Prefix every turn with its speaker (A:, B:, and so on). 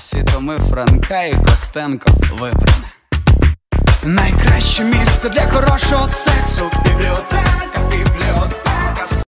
A: всі томи Франка і Костенко випране. Найкраще місце для хорошого сексу